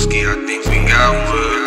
broski, I think we got one.